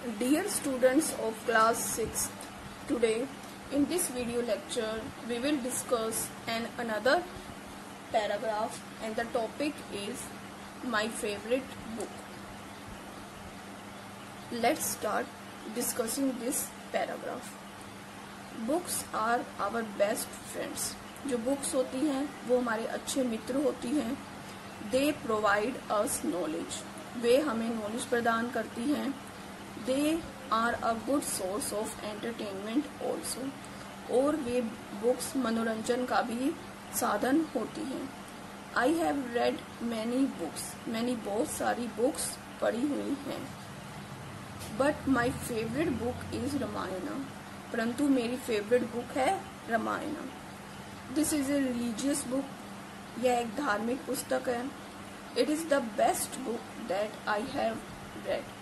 Dear students of class 6, today in this video lecture we will discuss an another paragraph and the topic is my favorite book. Let's start discussing this paragraph. Books are our best friends. जो books होती हैं वो हमारे अच्छे मित्र होती हैं they provide us knowledge वे हमें knowledge प्रदान करती हैं they are a good source of entertainment also और वे बुक्स मनोरंजन का भी साधन होती हैं। I have read many books मैंने बहुत सारी बुक्स पढ़ी हुई हैं। But my favourite book is Ramayana परंतु मेरी फेवरेट बुक है Ramayana this is a religious book यह एक धार्मिक पुस्तक है। It is the best book that I have read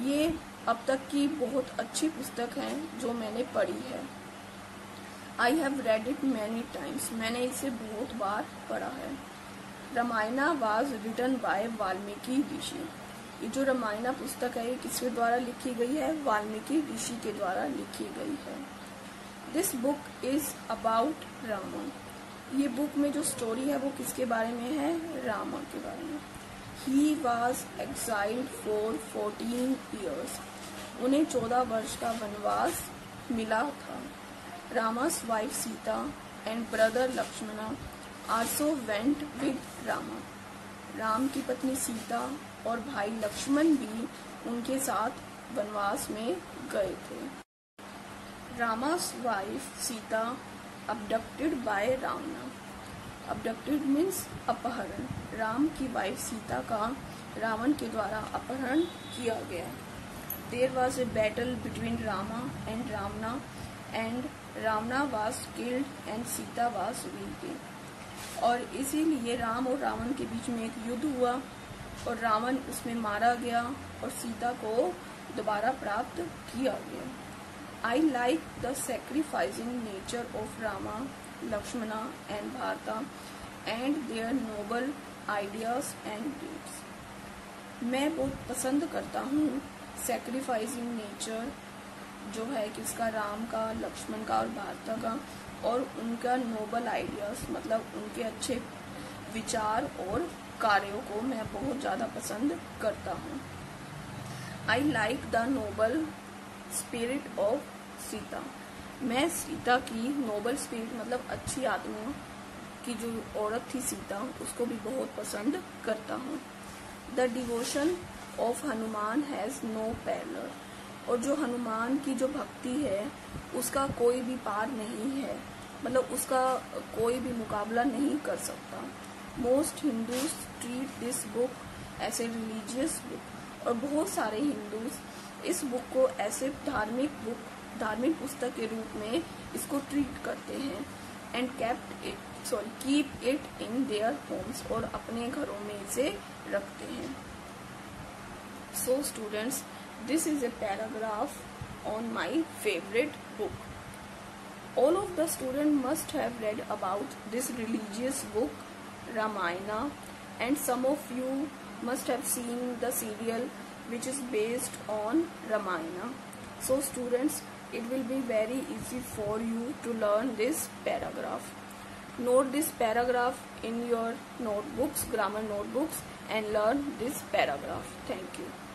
ये अब तक की बहुत अच्छी पुस्तक है जो मैंने पढ़ी है। I have read it many times मैंने इसे बहुत बार पढ़ा है। Ramayana was written by Valmiki rishi. ये जो रामायणा पुस्तक है, ये किसके द्वारा लिखी गई है? वाल्मीकि ऋषि के द्वारा लिखी गई है। This book is about Rama ये बुक में जो स्टोरी है, वो किसके बारे में है? रामा के बारे में। He was exiled for fourteen years उन्हें चौदह वर्ष का वनवास मिला था। Rama's wife Sita and brother Lakshmana also went with Rama Ram की पत्नी सीता और भाई लक्ष्मण भी उनके साथ वनवास में गए थे। Rama's wife Sita abducted by Ravana abducted means अपहरण। राम की वाइफ सीता का रावण के द्वारा अपहरण किया गया। There was a battle between Rama and Ravana and Ravana was killed and Sita was wield और इसीलिए राम और रावण के बीच में एक युद्ध हुआ, और रावण उसमें मारा गया, और सीता को दोबारा प्राप्त किया गया। I like the sacrificing nature of Rama Lakshmana and Bharata and their noble ideas and deeds मैं बहुत पसंद करता हूँ सेक्रीफाइसिंग नेचर जो है किसका राम का, लक्ष्मण का और भारत का, और उनका नोबल आइडियाज़ मतलब उनके अच्छे विचार और कार्यों को मैं बहुत ज़्यादा पसंद करता हूँ। I like the noble spirit of Sita मैं सीता की नोबल स्पिरिट मतलब अच्छी आत्मा की जो औरत थी सीता, उसको भी बहुत पसंद करता हूँ। The devotion of Hanuman has no parallel और जो हनुमान की जो भक्ति है, उसका कोई भी पार नहीं है मतलब उसका कोई भी मुकाबला नहीं कर सकता। Most Hindus treat this book as a religious book और बहुत सारे हिंदूज इस बुक को ऐसे धार्मिक बुक धार्मिक पुस्तक के रूप में इसको ट्रीट करते हैं and kept it sorry keep it in their homes और अपने घरों में इसे रखते हैं so students this is a paragraph on my favourite book all of the student must have read about this religious book Ramayana and some of you must have seen the serial which is based on Ramayana. So students, it will be very easy for you to learn this paragraph. Note this paragraph in your notebooks, grammar notebooks and learn this paragraph. Thank you.